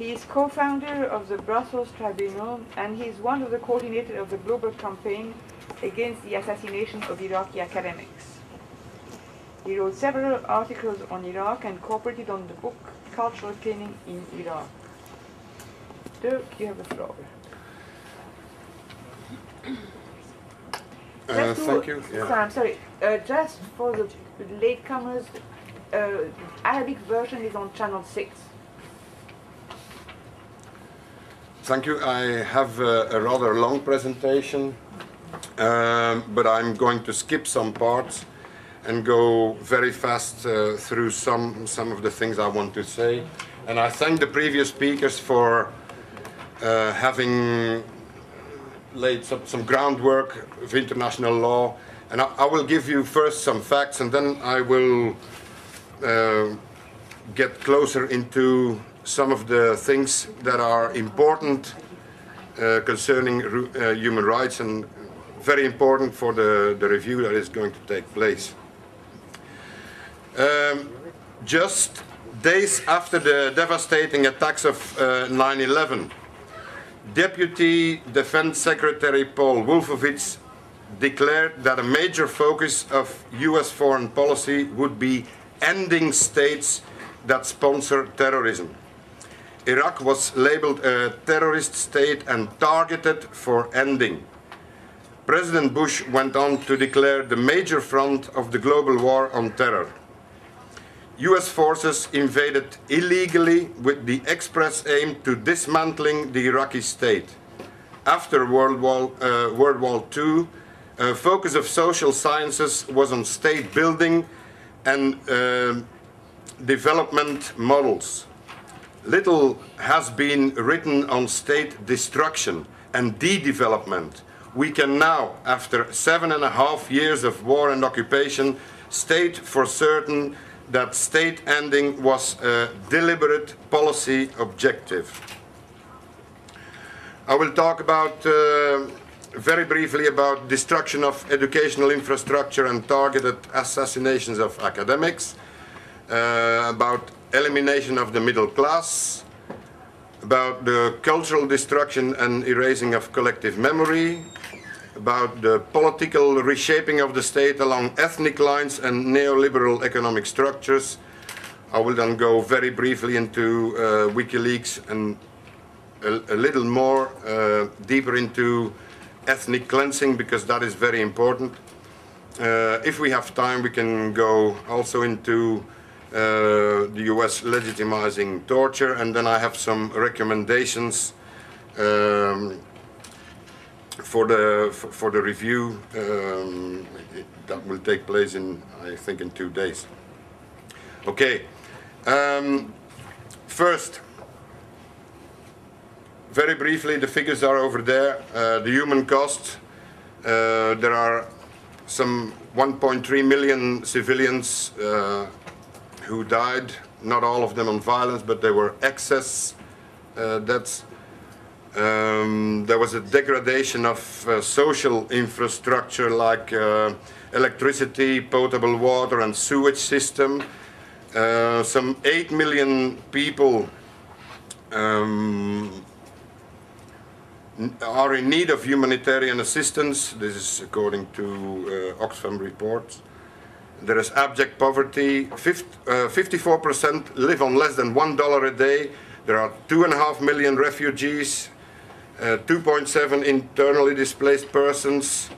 He is co-founder of the Brussels Tribunal and he is one of the coordinators of the global campaign against the assassination of Iraqi academics. He wrote several articles on Iraq and cooperated on the book Cultural Cleansing in Iraq. Dirk, you have the floor. Uh, thank you. Sorry, Yeah. I'm sorry. Uh, just for the latecomers, uh, Arabic version is on channel 6. Thank you. I have a, a rather long presentation, um, but I'm going to skip some parts and go very fast uh, through some some of the things I want to say. And I thank the previous speakers for uh, having laid some, some groundwork of international law. And I, I will give you first some facts, and then I will uh, get closer into some of the things that are important uh, concerning uh, human rights and very important for the, the review that is going to take place. Um, just days after the devastating attacks of 9-11, Deputy Defense Secretary Paul Wolfowitz declared that a major focus of US foreign policy would be ending states that sponsor terrorism. Iraq was labeled a terrorist state and targeted for ending. President Bush went on to declare the major front of the global war on terror. US forces invaded illegally with the express aim to dismantling the Iraqi state. After World War, uh, World War II, uh, focus of social sciences was on state building and uh, development models. Little has been written on state destruction and de-development. We can now, after seven and a half years of war and occupation, state for certain that state ending was a deliberate policy objective. I will talk about uh, very briefly about destruction of educational infrastructure and targeted assassinations of academics, uh, about elimination of the middle class, about the cultural destruction and erasing of collective memory, about the political reshaping of the state along ethnic lines and neoliberal economic structures. I will then go very briefly into uh, WikiLeaks and a, a little more uh, deeper into ethnic cleansing because that is very important. Uh, if we have time, we can go also into the US legitimizing torture, and then I have some recommendations um, for the for, for the review um, that will take place in I think in two days. Okay, um, first, very briefly, the figures are over there. Uh, the human cost. Uh, there are some 1.3 million civilians uh, who died. Not all of them on violence, but there were excess uh, deaths. Um, there was a degradation of uh, social infrastructure like uh, electricity, potable water, and sewage system. Uh, some 8 million people um, are in need of humanitarian assistance. This is according to uh, Oxfam reports. There is abject poverty. Uh, 54% live on less than $1 a day. There are 2.5 million refugees, uh, 2.7 internally displaced persons.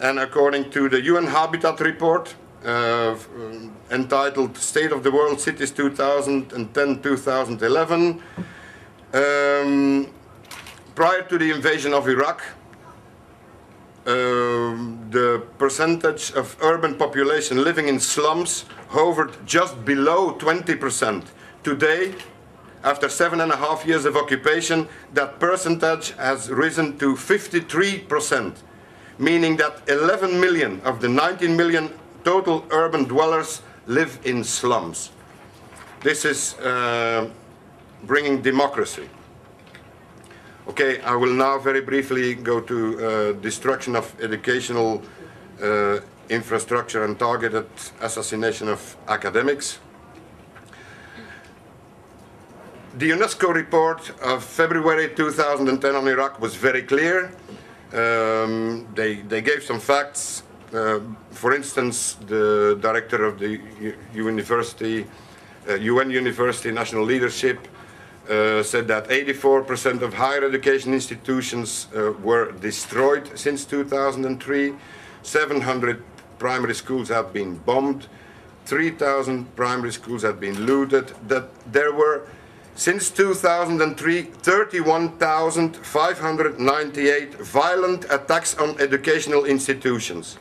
And according to the UN Habitat report, uh, um, entitled State of the World Cities 2010-2011, um, prior to the invasion of Iraq, um, the percentage of urban population living in slums hovered just below 20%. Today, after seven and a half years of occupation, that percentage has risen to 53%, meaning that 11 million of the 19 million total urban dwellers live in slums. This is uh, bringing democracy. Okay, I will now very briefly go to uh, destruction of educational uh, infrastructure and targeted assassination of academics. The UNESCO report of February 2010 on Iraq was very clear. Um, they, they gave some facts. Uh, for instance, the director of the U university, uh, UN University National Leadership uh, said that 84% of higher education institutions uh, were destroyed since 2003. 700 primary schools have been bombed. 3,000 primary schools have been looted. That there were since 2003, 31,598 violent attacks on educational institutions.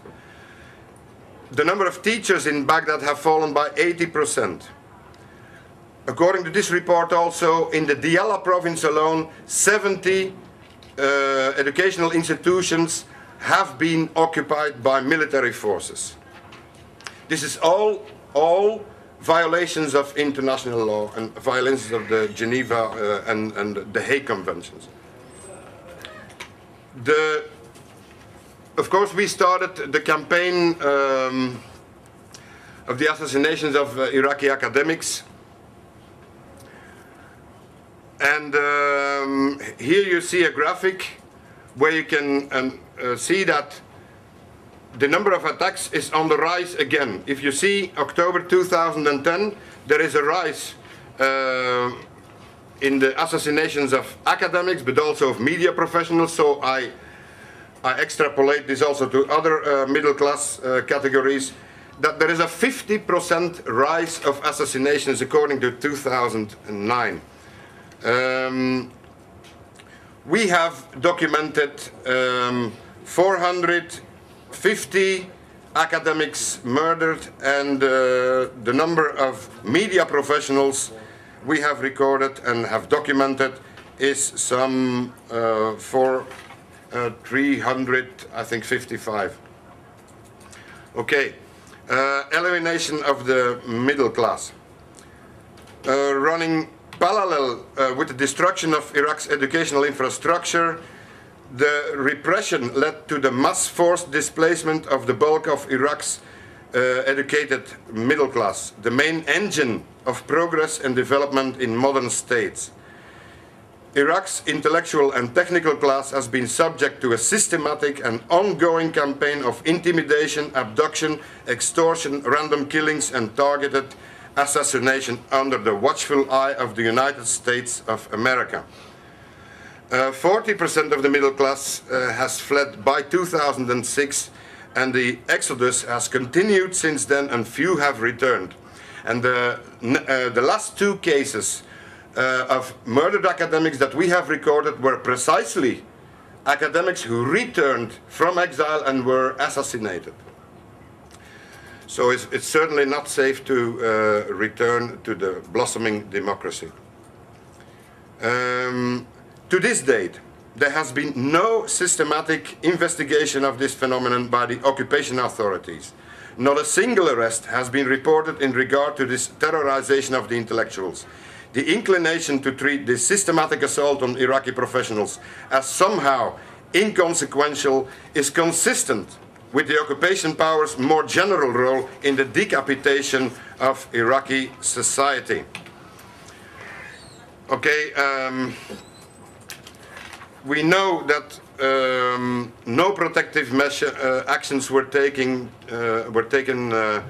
The number of teachers in Baghdad have fallen by 80%. According to this report also, in the Diyala province alone, 70 uh, educational institutions have been occupied by military forces. This is all, all violations of international law and violations of the Geneva uh, and, and the Hague Conventions. The, of course, we started the campaign um, of the assassinations of uh, Iraqi academics. And um, here you see a graphic where you can um, uh, see that the number of attacks is on the rise again. If you see October 2010, there is a rise uh, in the assassinations of academics, but also of media professionals. So I, I extrapolate this also to other uh, middle class uh, categories, that there is a 50% rise of assassinations according to 2009. Um, we have documented um, 400 50 academics murdered and uh, the number of media professionals we have recorded and have documented is some uh, for uh, 300, I think 55. Okay, uh, elimination of the middle class. Uh, running parallel uh, with the destruction of Iraq's educational infrastructure, the repression led to the mass forced displacement of the bulk of Iraq's uh, educated middle class, the main engine of progress and development in modern states. Iraq's intellectual and technical class has been subject to a systematic and ongoing campaign of intimidation, abduction, extortion, random killings and targeted assassination under the watchful eye of the United States of America. 40% uh, of the middle class uh, has fled by 2006 and the exodus has continued since then and few have returned. And the, uh, the last two cases uh, of murdered academics that we have recorded were precisely academics who returned from exile and were assassinated. So it's, it's certainly not safe to uh, return to the blossoming democracy. Um, to this date, there has been no systematic investigation of this phenomenon by the occupation authorities. Not a single arrest has been reported in regard to this terrorization of the intellectuals. The inclination to treat this systematic assault on Iraqi professionals as somehow inconsequential is consistent with the occupation power's more general role in the decapitation of Iraqi society. Okay, um, we know that um, no protective measure, uh, actions were, taking, uh, were taken uh,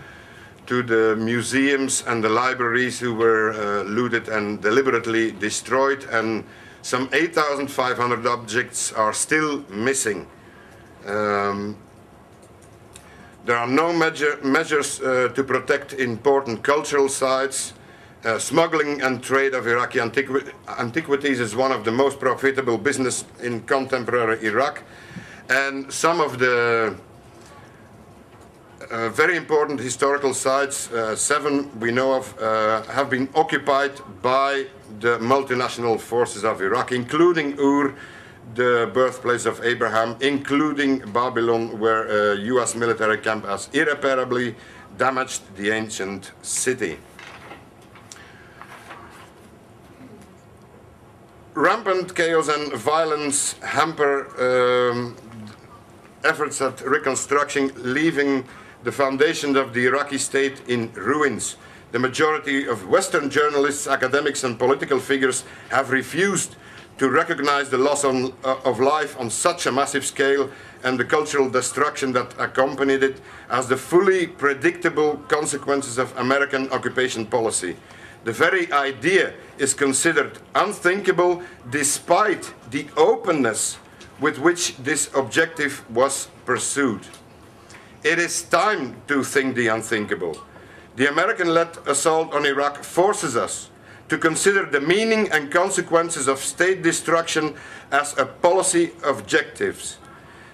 to the museums and the libraries who were uh, looted and deliberately destroyed and some 8,500 objects are still missing. Um, there are no measure, measures uh, to protect important cultural sites uh, smuggling and trade of Iraqi antiqui antiquities is one of the most profitable business in contemporary Iraq. And some of the uh, very important historical sites, uh, seven we know of, uh, have been occupied by the multinational forces of Iraq, including Ur, the birthplace of Abraham, including Babylon, where a US military camp has irreparably damaged the ancient city. rampant chaos and violence hamper um, efforts at reconstruction, leaving the foundations of the Iraqi state in ruins. the majority of Western journalists, academics, and political figures have refused to recognize the loss on, uh, of life on such a massive scale and the cultural destruction that accompanied it as the fully predictable consequences of American occupation policy. The very idea is considered unthinkable despite the openness with which this objective was pursued. It is time to think the unthinkable. The American-led assault on Iraq forces us to consider the meaning and consequences of state destruction as a policy objectives.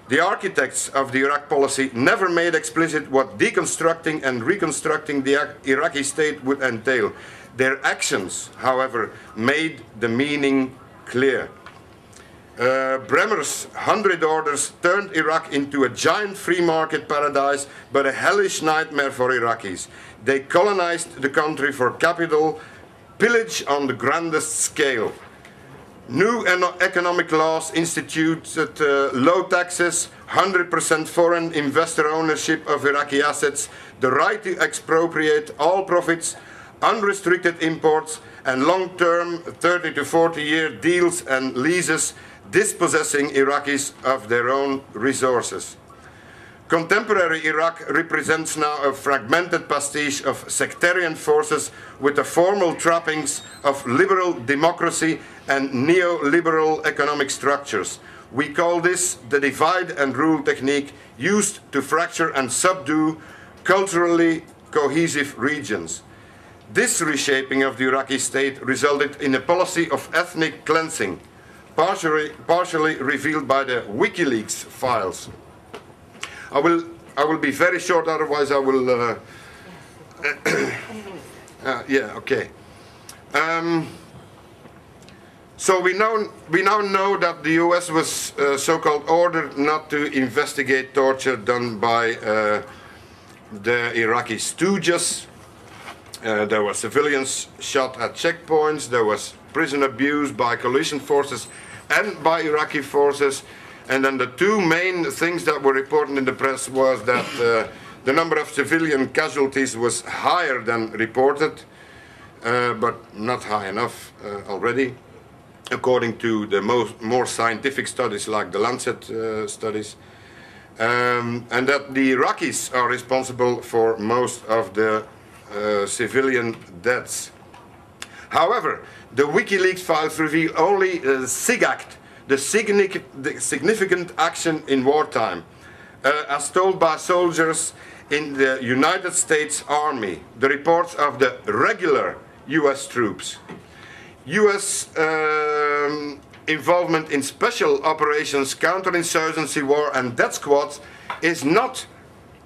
The architects of the Iraq policy never made explicit what deconstructing and reconstructing the Iraqi state would entail. Their actions, however, made the meaning clear. Uh, Bremer's Hundred Orders turned Iraq into a giant free market paradise, but a hellish nightmare for Iraqis. They colonized the country for capital, pillage on the grandest scale. New economic laws instituted uh, low taxes, 100% foreign investor ownership of Iraqi assets, the right to expropriate all profits, unrestricted imports, and long-term 30 to 40 year deals and leases dispossessing Iraqis of their own resources. Contemporary Iraq represents now a fragmented pastiche of sectarian forces with the formal trappings of liberal democracy and neoliberal economic structures. We call this the divide and rule technique used to fracture and subdue culturally cohesive regions. This reshaping of the Iraqi state resulted in a policy of ethnic cleansing, partially, partially revealed by the WikiLeaks files. I will, I will be very short, otherwise I will... Uh, uh, yeah, okay. Um, so we now, we now know that the US was uh, so-called ordered not to investigate torture done by uh, the Iraqi stooges. Uh, there were civilians shot at checkpoints, there was prison abuse by coalition forces and by Iraqi forces. And then the two main things that were reported in the press was that uh, the number of civilian casualties was higher than reported, uh, but not high enough uh, already according to the most, more scientific studies like the Lancet uh, studies, um, and that the Iraqis are responsible for most of the uh, civilian deaths. However, the WikiLeaks files reveal only uh, SIGACT, the, significant action in wartime, uh, as told by soldiers in the United States Army, the reports of the regular US troops. US um, involvement in special operations, counterinsurgency war and death squads is not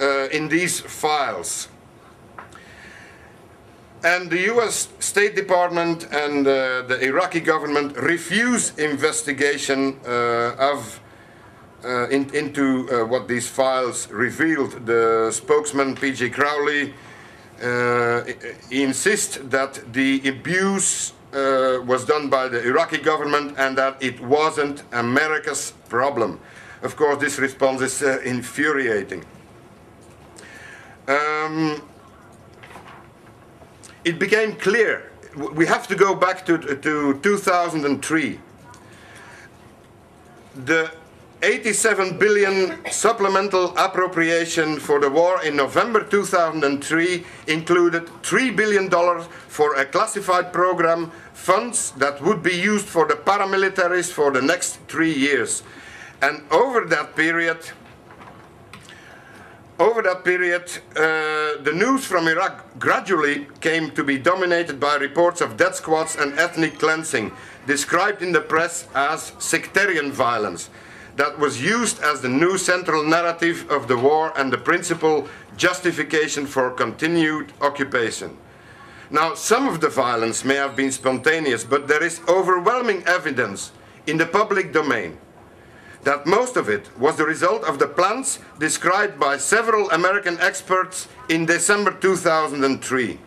uh, in these files. And the US State Department and uh, the Iraqi government refuse investigation uh, of uh, in, into uh, what these files revealed. The spokesman P.J. Crowley uh, insists that the abuse uh, was done by the Iraqi government and that it wasn't America's problem. Of course, this response is infuriating. Um, it became clear, we have to go back to, to 2003. The 87 billion supplemental appropriation for the war in November 2003 included $3 billion for a classified program, funds that would be used for the paramilitaries for the next three years. And over that period, over that period, uh, the news from Iraq gradually came to be dominated by reports of death squads and ethnic cleansing, described in the press as sectarian violence that was used as the new central narrative of the war and the principal justification for continued occupation. Now, some of the violence may have been spontaneous, but there is overwhelming evidence in the public domain that most of it was the result of the plans described by several American experts in December 2003.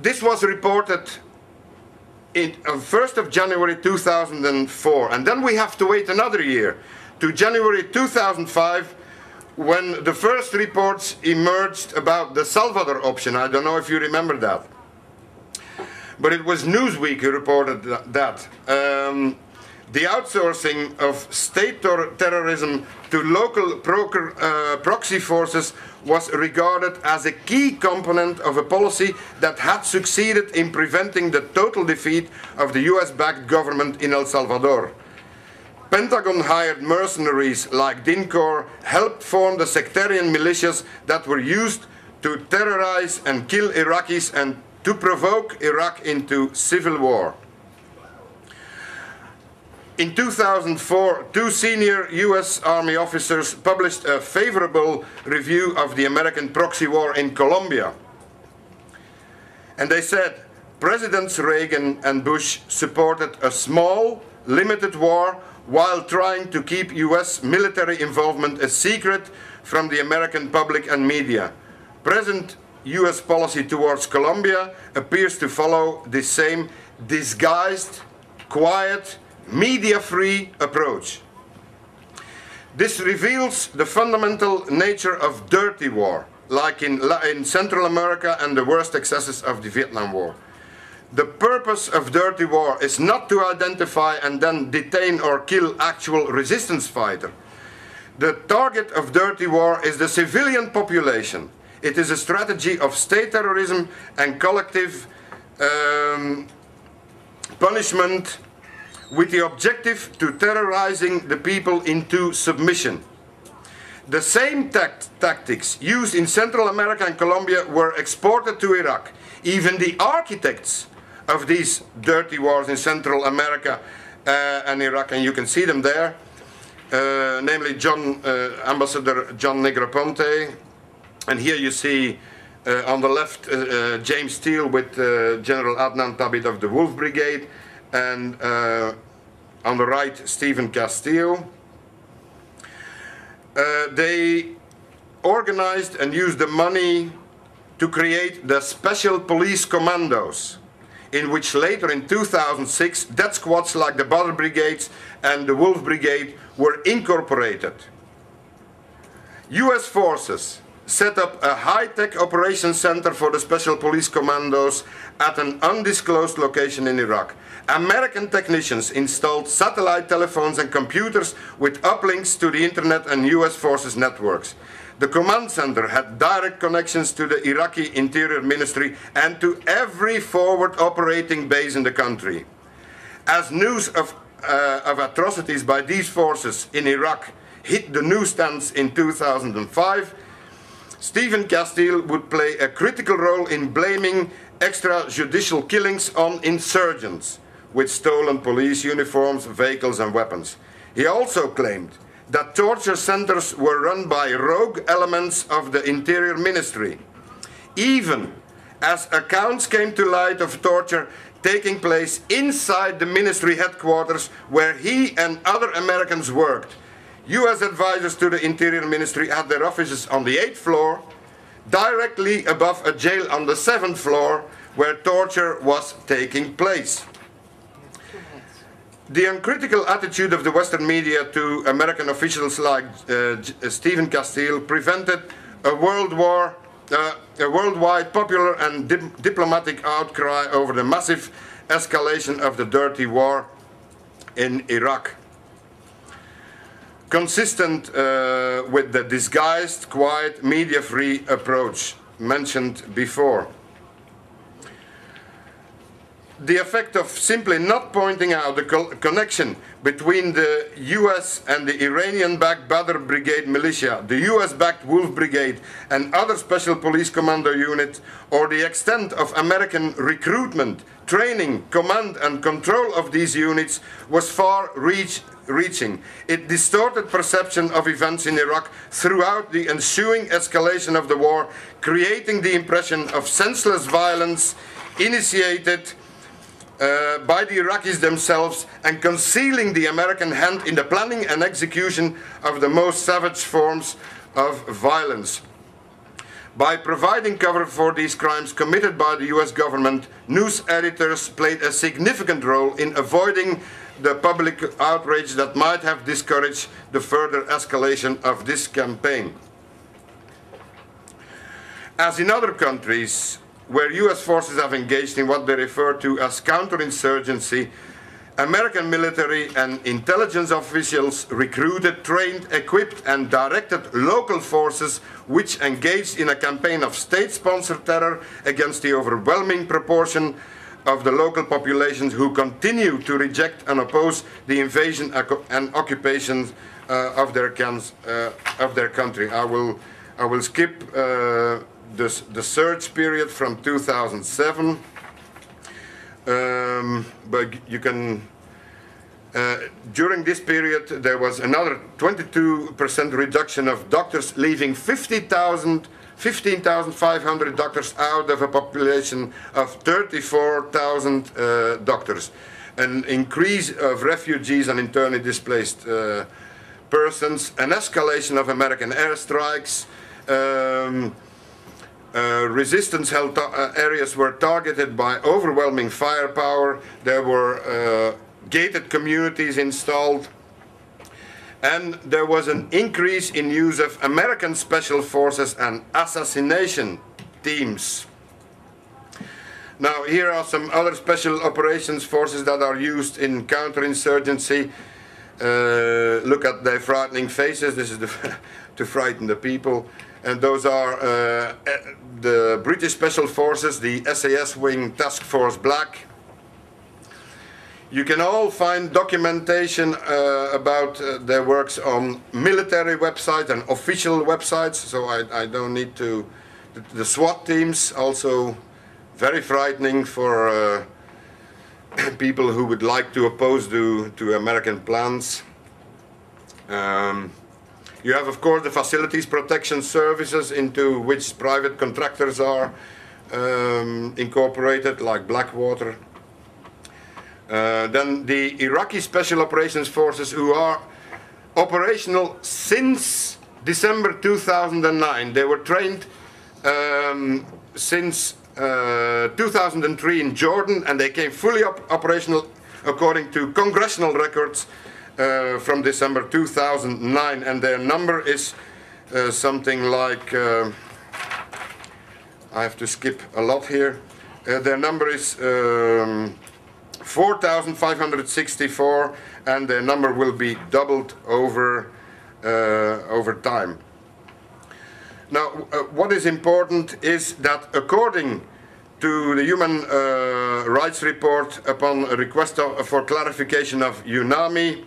This was reported in, uh, 1st of January 2004, and then we have to wait another year to January 2005 when the first reports emerged about the Salvador option. I don't know if you remember that. But it was Newsweek who reported that. Um, the outsourcing of state terrorism to local uh, proxy forces was regarded as a key component of a policy that had succeeded in preventing the total defeat of the US-backed government in El Salvador. Pentagon hired mercenaries like DynCorp helped form the sectarian militias that were used to terrorize and kill Iraqis and to provoke Iraq into civil war. In 2004, two senior US Army officers published a favorable review of the American proxy war in Colombia. And they said, Presidents Reagan and Bush supported a small, limited war while trying to keep US military involvement a secret from the American public and media. Present US policy towards Colombia appears to follow the same disguised, quiet, media-free approach. This reveals the fundamental nature of dirty war, like in, in Central America and the worst excesses of the Vietnam War. The purpose of dirty war is not to identify and then detain or kill actual resistance fighter. The target of dirty war is the civilian population. It is a strategy of state terrorism and collective um, punishment with the objective to terrorizing the people into submission. The same tact tactics used in Central America and Colombia were exported to Iraq. Even the architects of these dirty wars in Central America uh, and Iraq, and you can see them there, uh, namely John uh, Ambassador John Negroponte, and here you see uh, on the left uh, uh, James Steele with General Adnan Thabit of the Wolf Brigade, and uh, on the right Stephen Casteel. Uh, they organized and used the money to create the special police commandos in which later in 2006 death squads like the Badr Brigades and the Wolf Brigade were incorporated. US forces set up a high-tech operations center for the special police commandos at an undisclosed location in Iraq. American technicians installed satellite telephones and computers with uplinks to the internet and US forces networks. The command center had direct connections to the Iraqi Interior Ministry and to every forward operating base in the country. As news of, uh, of atrocities by these forces in Iraq hit the newsstands in 2005, Stephen Casteel would play a critical role in blaming extrajudicial killings on insurgents with stolen police uniforms, vehicles and weapons. He also claimed that torture centers were run by rogue elements of the Interior Ministry. Even as accounts came to light of torture taking place inside the ministry headquarters where he and other Americans worked. US advisors to the Interior Ministry had their offices on the 8th floor, directly above a jail on the 7th floor where torture was taking place. The uncritical attitude of the Western media to American officials like uh, uh, Stephen Casteel prevented a world war, uh, a worldwide popular and dip diplomatic outcry over the massive escalation of the dirty war in Iraq. Consistent uh, with the disguised, quiet, media-free approach mentioned before the effect of simply not pointing out the co connection between the US and the Iranian-backed Badr Brigade militia, the US-backed Wolf Brigade and other special police commando units, or the extent of American recruitment, training, command and control of these units was far reach reaching. It distorted perception of events in Iraq throughout the ensuing escalation of the war, creating the impression of senseless violence initiated uh, by the Iraqis themselves and concealing the American hand in the planning and execution of the most savage forms of violence. By providing cover for these crimes committed by the US government, news editors played a significant role in avoiding the public outrage that might have discouraged the further escalation of this campaign. As in other countries where US forces have engaged in what they refer to as counterinsurgency, American military and intelligence officials recruited, trained, equipped, and directed local forces which engaged in a campaign of state sponsored terror against the overwhelming proportion of the local populations who continue to reject and oppose the invasion and occupation uh, of, their uh, of their country. I will, I will skip uh, the, the search period from 2007. Um, but you can uh, during this period there was another 22% reduction of doctors leaving 50,000 15,500 doctors out of a population of 34,000 uh, doctors an increase of refugees and internally displaced uh, persons an escalation of American airstrikes um, uh, resistance held uh, areas were targeted by overwhelming firepower. There were uh, gated communities installed. And there was an increase in use of American special forces and assassination teams. Now, here are some other special operations forces that are used in counterinsurgency. Uh, look at their frightening faces. This is to frighten the people and those are uh, eh, the British Special Forces, the SAS Wing Task Force Black. You can all find documentation uh, about uh, their works on military websites and official websites, so I, I don't need to. The, the, SWAT teams also very frightening for uh, people who would like to oppose to, to American plans. Um, you have, of course, the facilities protection services into which private contractors are um, incorporated, like Blackwater. Uh, then the Iraqi Special Operations Forces, who are operational since December 2009. They were trained um, since uh, 2003 in Jordan, and they came fully op operational according to congressional records uh, from December 2009, and their number is uh, something like uh, I have to skip a lot here. Uh, their number is um, 4,564, and their number will be doubled over uh, over time. Now, uh, what is important is that according to the Human Rights Report upon a request of, for clarification of UNAMI, uh,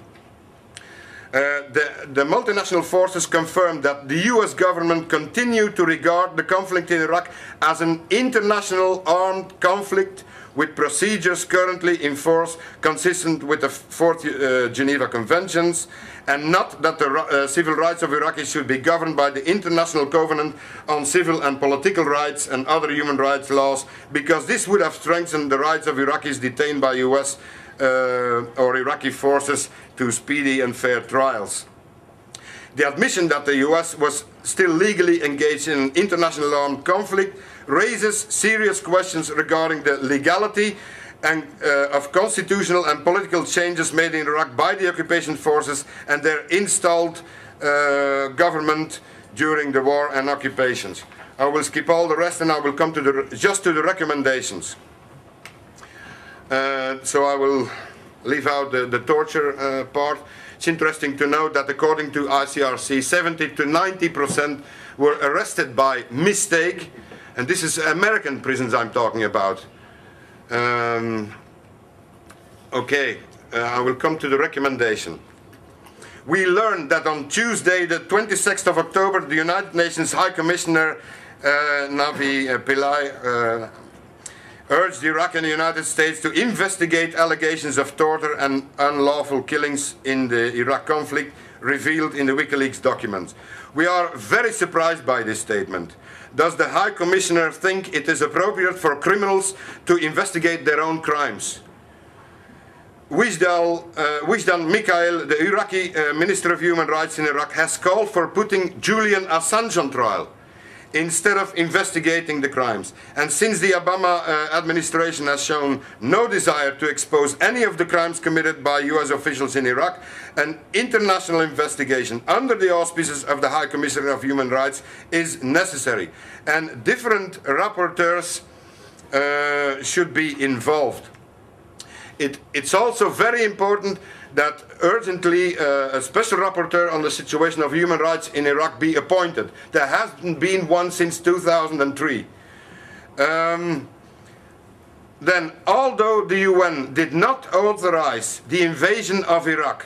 the, the, multinational forces confirmed that the US government continued to regard the conflict in Iraq as an international armed conflict with procedures currently in force consistent with the Fourth uh, Geneva Conventions and not that the uh, civil rights of Iraqis should be governed by the International Covenant on Civil and Political Rights and other human rights laws because this would have strengthened the rights of Iraqis detained by US uh, or Iraqi forces to speedy and fair trials. The admission that the US was still legally engaged in an international armed conflict raises serious questions regarding the legality and, uh, of constitutional and political changes made in Iraq by the occupation forces and their installed uh, government during the war and occupations. I will skip all the rest and I will come to the, just to the recommendations. Uh, so I will leave out the, the torture uh, part. It's interesting to note that according to ICRC, 70 to 90 percent were arrested by mistake, and this is American prisons I'm talking about. Um, okay, uh, I will come to the recommendation. We learned that on Tuesday, the 26th of October, the United Nations High Commissioner uh, Navi Pillay uh, urged Iraq and the United States to investigate allegations of torture and unlawful killings in the Iraq conflict revealed in the WikiLeaks documents. We are very surprised by this statement. Does the High Commissioner think it is appropriate for criminals to investigate their own crimes? Wisdal, uh, Wisdan Mikhail, the Iraqi uh, Minister of Human Rights in Iraq, has called for putting Julian Assange on trial. Instead of investigating the crimes. And since the Obama uh, administration has shown no desire to expose any of the crimes committed by US officials in Iraq, an international investigation under the auspices of the High Commissioner of Human Rights is necessary. And different rapporteurs uh, should be involved. It, it's also very important that urgently uh, a special rapporteur on the situation of human rights in Iraq be appointed. There hasn't been one since 2003. Um, then, although the UN did not authorize the invasion of Iraq,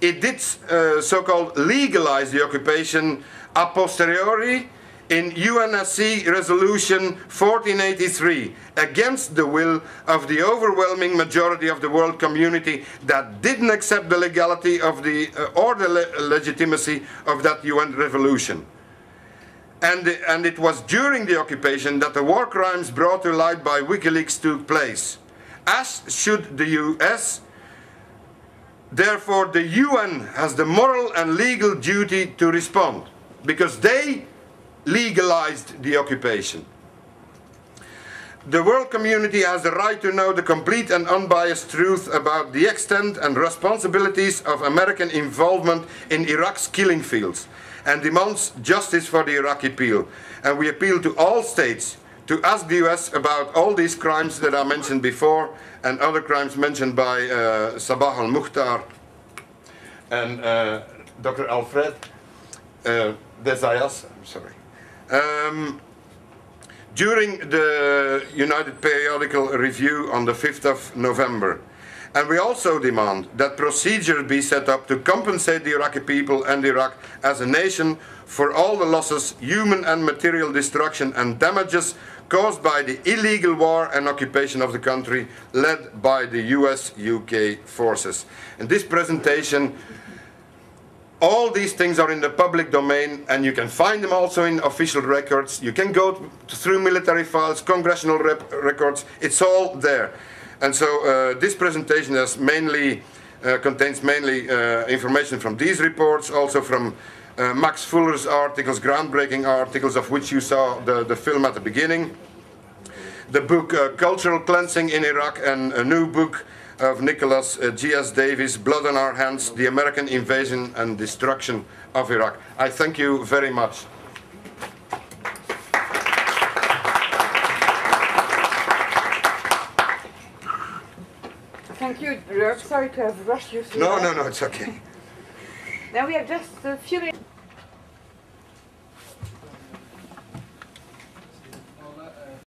it did uh, so-called legalize the occupation a posteriori in UNSC Resolution 1483 against the will of the overwhelming majority of the world community that didn't accept the legality of the uh, or the le legitimacy of that UN revolution. And, the, and it was during the occupation that the war crimes brought to light by WikiLeaks took place. As should the US, therefore the UN has the moral and legal duty to respond because they legalized the occupation. The world community has the right to know the complete and unbiased truth about the extent and responsibilities of American involvement in Iraq's killing fields and demands justice for the Iraqi people. And we appeal to all states to ask the US about all these crimes that are mentioned before and other crimes mentioned by uh, Sabah al-Mukhtar and uh, Dr. Alfred uh, De Zayas, I'm sorry. Um, during the United Periodical Review on the 5th of November. And we also demand that procedures be set up to compensate the Iraqi people and Iraq as a nation for all the losses, human and material destruction and damages caused by the illegal war and occupation of the country led by the US-UK forces. In this presentation, all these things are in the public domain and you can find them also in official records. You can go through military files, congressional records, it's all there. And so uh, this presentation has mainly, uh, contains mainly uh, information from these reports, also from uh, Max Fuller's articles, groundbreaking articles of which you saw the, the film at the beginning. The book uh, Cultural Cleansing in Iraq and a new book of Nicolas uh, G.S. Davies, Blood on Our Hands, the American Invasion and Destruction of Iraq. I thank you very much. Thank you, Dirk. Sorry to have rushed you through No, that. no, no, it's okay. Now we have just a few minutes.